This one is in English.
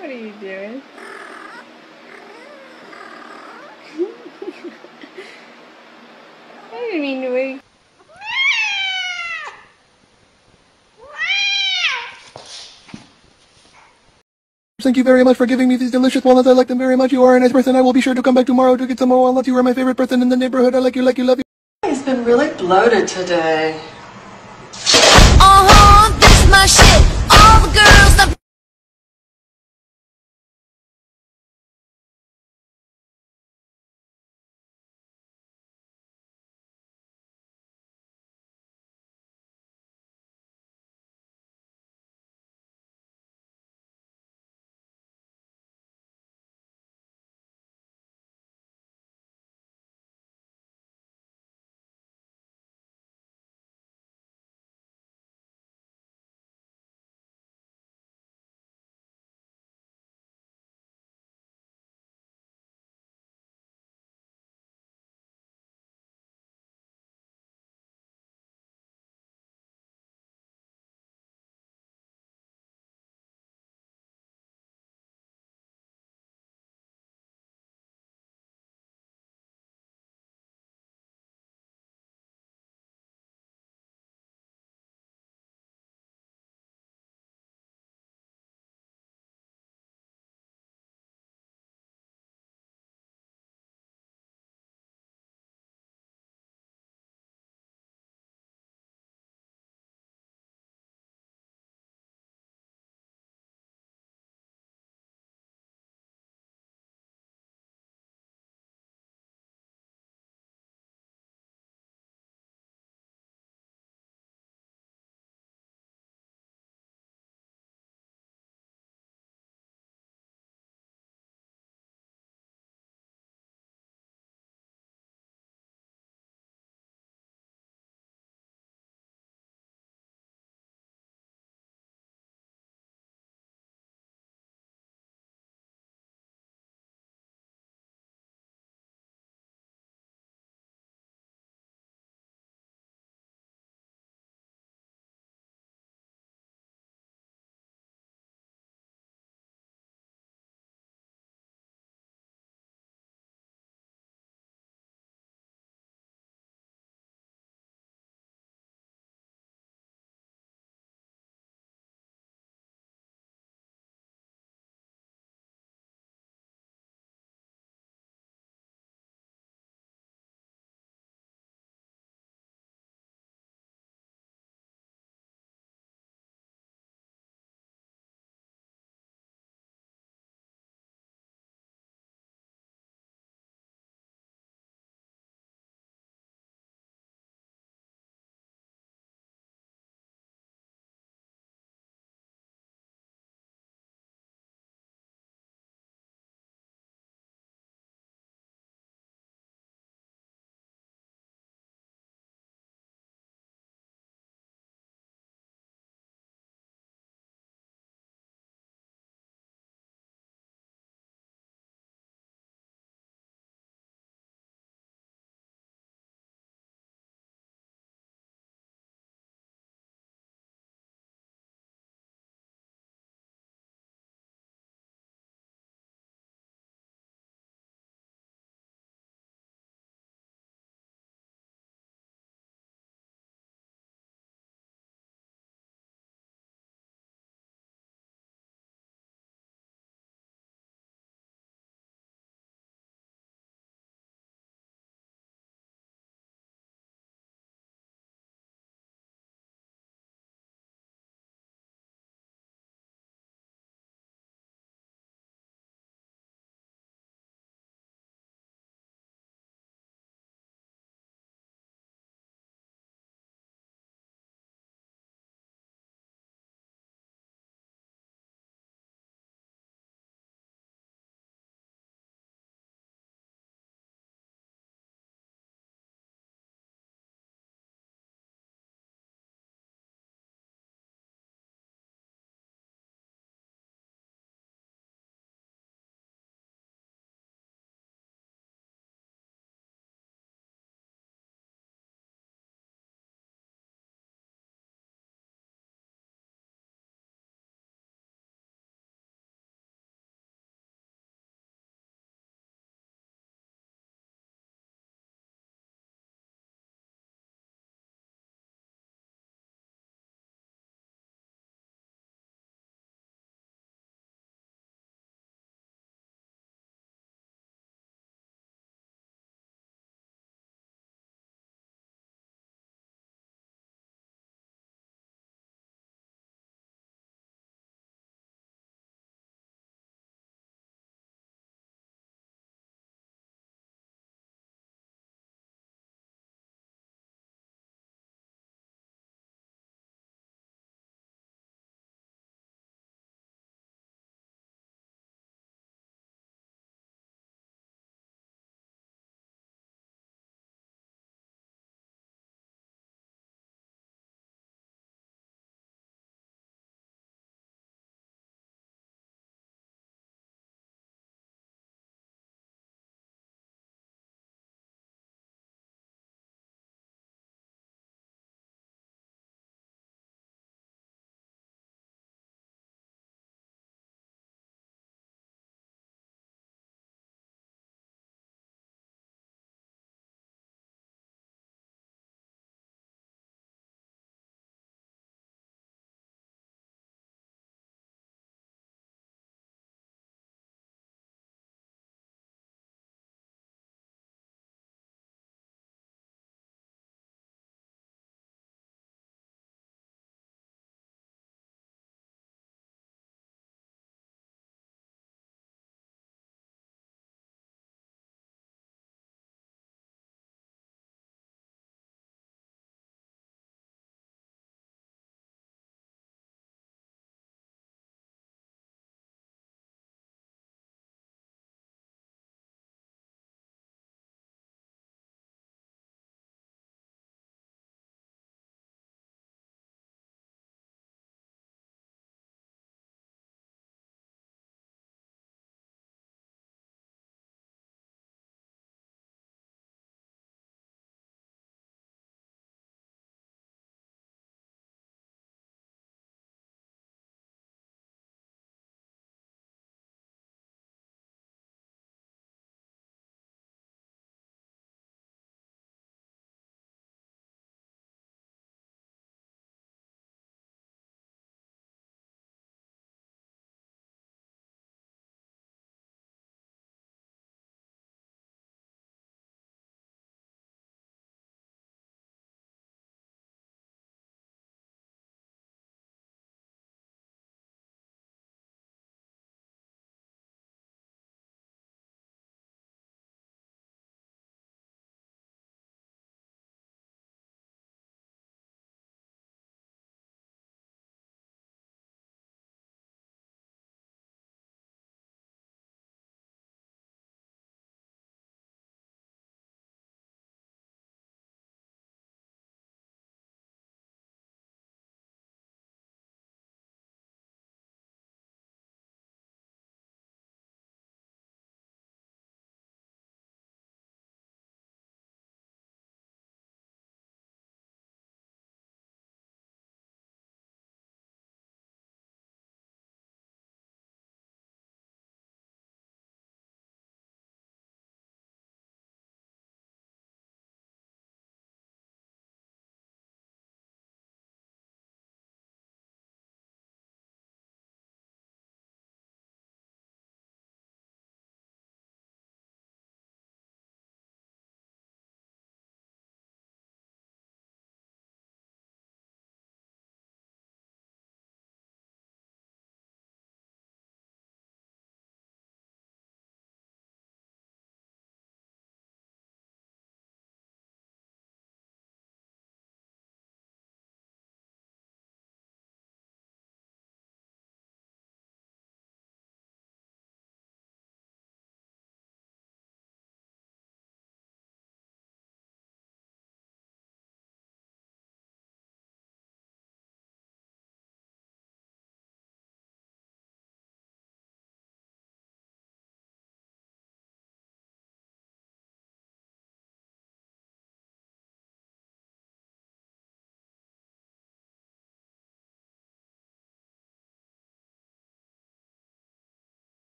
What are you doing? I didn't mean to wake. Thank you very much for giving me these delicious walnuts. I like them very much. You are a nice person. I will be sure to come back tomorrow to get some more walnuts. You are my favorite person in the neighborhood. I like you, like you, love you. He's been really bloated today. Uh-huh, this my shit. All the girls